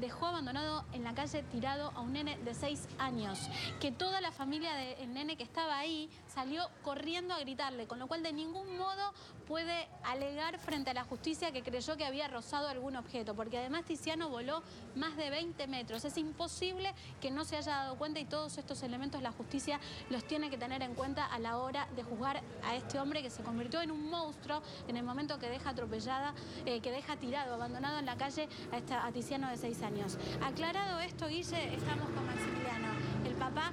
dejó abandonado en la calle tirado a un nene de 6 años, que toda la familia del nene que estaba ahí salió corriendo a gritarle, con lo cual de ningún modo puede alegar frente a la justicia que creyó que había rozado algún objeto, porque además Tiziano voló más de 20 metros. Es imposible que no se haya dado cuenta y todos estos elementos la justicia los tiene que tener en cuenta a la hora de juzgar a este hombre que se convirtió en un monstruo en el momento que deja atropellada, eh, que deja tirado, abandonado en la calle a, esta, Tiziano de 6 años. Aclarado esto, Guille, estamos con Maximiliano, el papá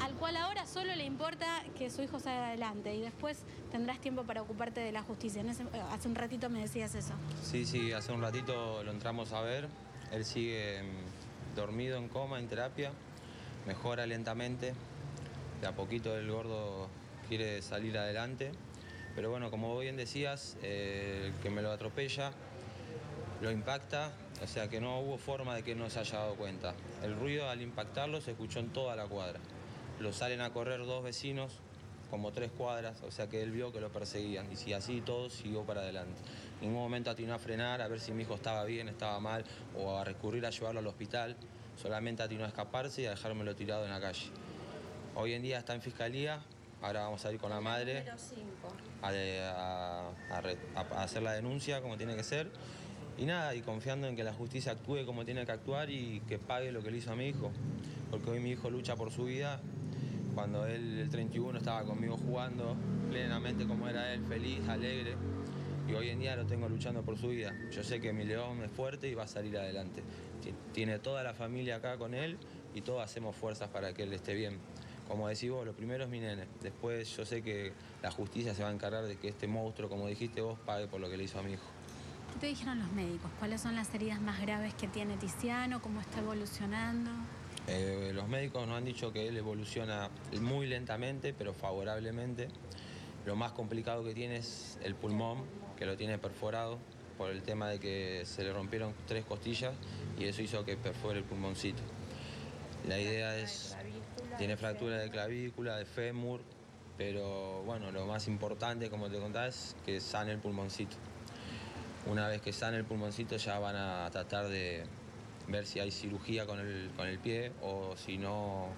al cual ahora solo le importa que su hijo salga adelante y después tendrás tiempo para ocuparte de la justicia. hace un ratito me decías eso. Sí, sí, hace un ratito lo entramos a ver. Él sigue mm, dormido en coma, en terapia, mejora lentamente. De a poquito el gordo quiere salir adelante. Pero bueno, como bien decías, eh, el que me lo atropella lo impacta, o sea que no hubo forma de que no se haya dado cuenta. El ruido al impactarlo se escuchó en toda la cuadra. Lo salen a correr dos vecinos, como tres cuadras, o sea que él vio que lo perseguían. Y si así todo siguió para adelante. En ningún momento atinó a frenar, a ver si mi hijo estaba bien, estaba mal, o a recurrir a llevarlo al hospital. Solamente atinó a escaparse y a dejármelo tirado en la calle. Hoy en día está en fiscalía, ahora vamos a ir con la madre a, a hacer la denuncia como tiene que ser. Y nada, y confiando en que la justicia actúe como tiene que actuar y que pague lo que le hizo a mi hijo. Porque hoy mi hijo lucha por su vida cuando él, el 31, estaba conmigo jugando plenamente como era él, feliz, alegre. Y hoy en día lo tengo luchando por su vida. Yo sé que mi león es fuerte y va a salir adelante. Tiene toda la familia acá con él y todos hacemos fuerzas para que él esté bien. Como decís vos, lo primero es mi nene. Después yo sé que la justicia se va a encargar de que este monstruo, como dijiste vos, pague por lo que le hizo a mi hijo. ¿Qué te dijeron los médicos? ¿Cuáles son las heridas más graves que tiene Tiziano? ¿Cómo está evolucionando? Eh, los médicos nos han dicho que él evoluciona muy lentamente, pero favorablemente. Lo más complicado que tiene es el pulmón, que lo tiene perforado por el tema de que se le rompieron tres costillas y eso hizo que perfore el pulmoncito. La idea es, tiene fractura de clavícula, de fémur, pero bueno, lo más importante, como te contaba, es que sane el pulmoncito. Una vez que sane el pulmoncito ya van a tratar de, ver si hay cirugía con el, con el pie o si no,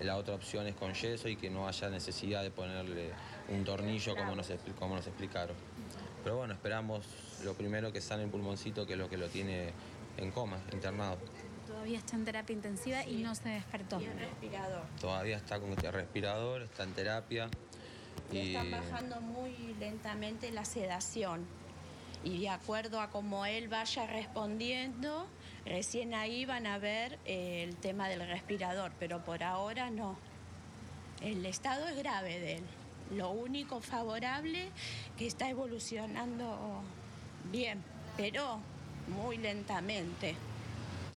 la otra opción es con yeso y que no haya necesidad de ponerle un tornillo como nos, como nos explicaron. Pero bueno, esperamos lo primero que sale el pulmoncito, que es lo que lo tiene en coma, internado. Todavía está en terapia intensiva y no se despertó. Y en respirador. Todavía está con este respirador, está en terapia. Y, está bajando muy lentamente la sedación. Y de acuerdo a cómo él vaya respondiendo, Recién ahí van a ver eh, el tema del respirador, pero por ahora no. El estado es grave de él. Lo único favorable que está evolucionando bien, pero muy lentamente.